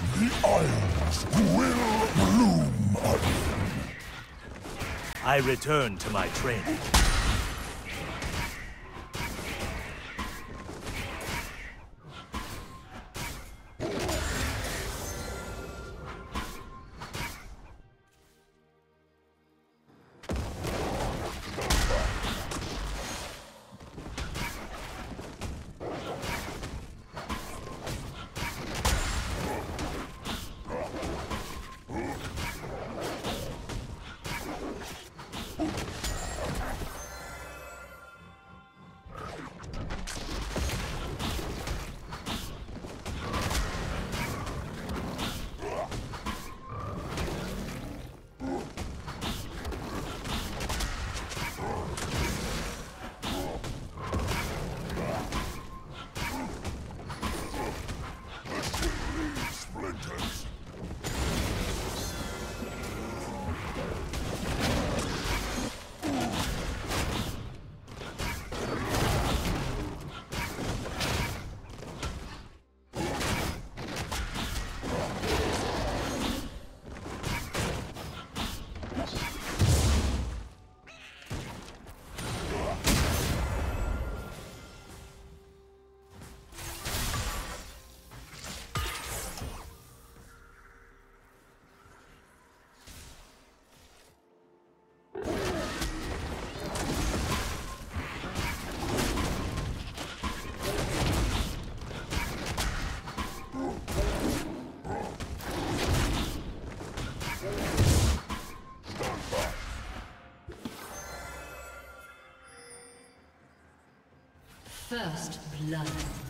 The Isles will bloom again. I return to my training. First blood.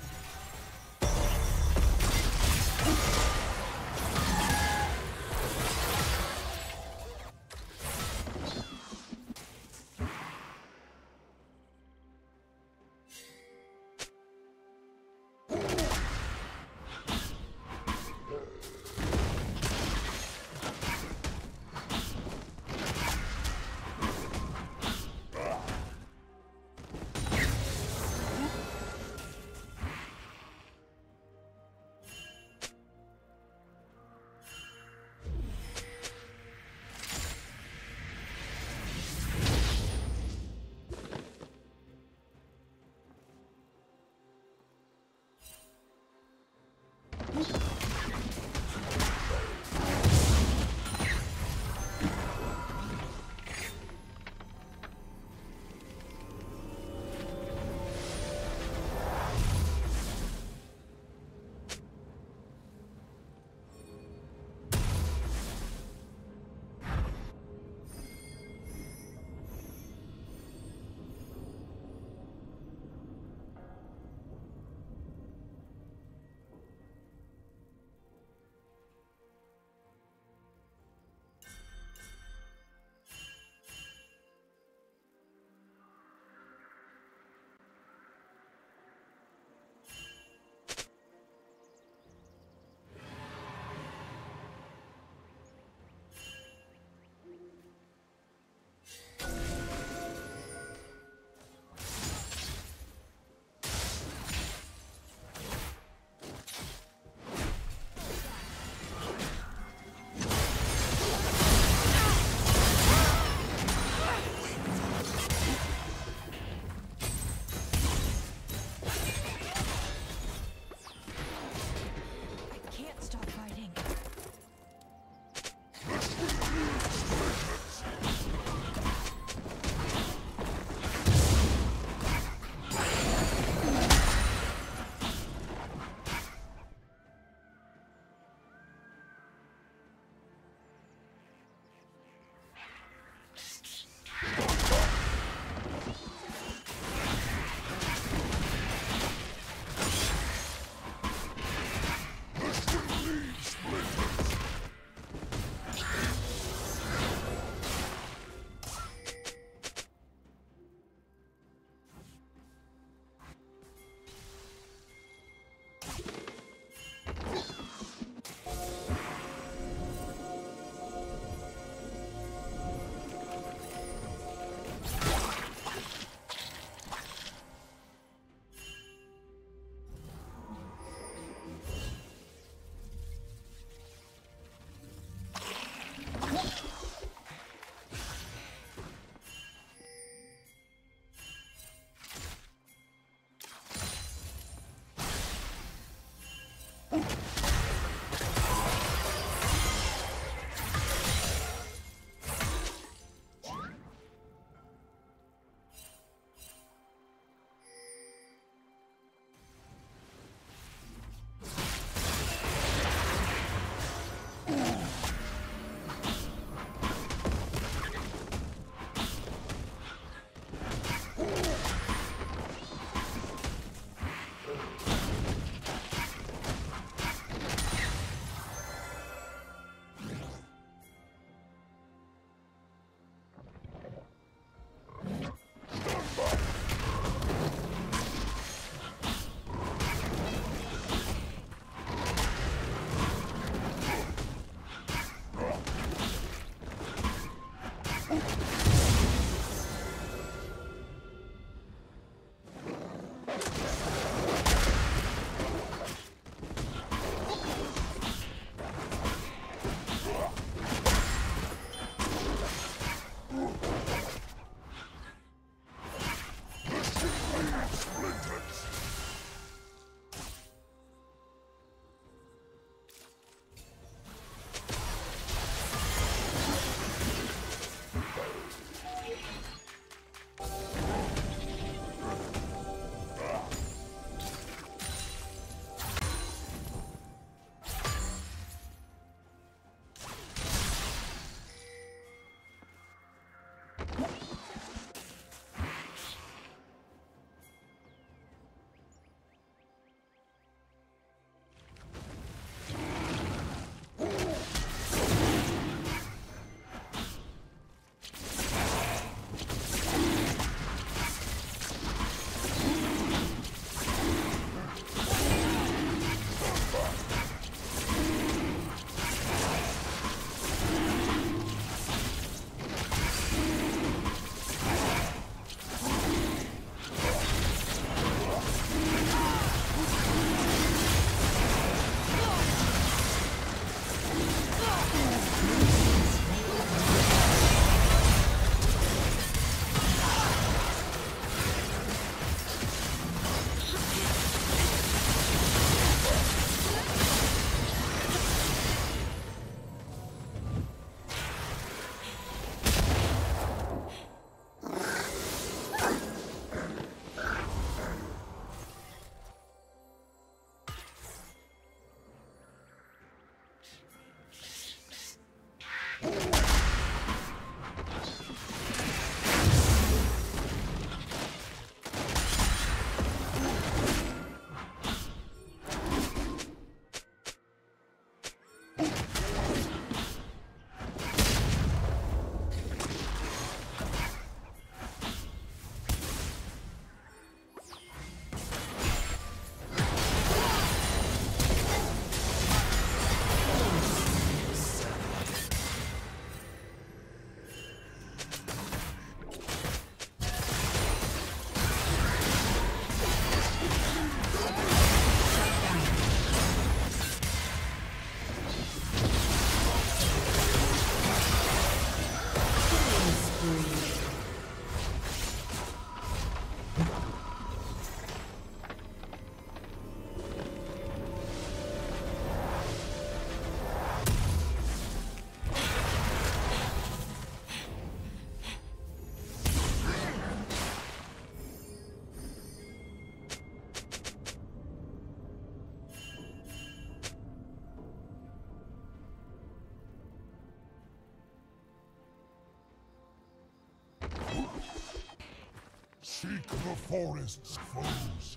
Seek the forest's foes.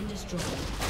been destroyed.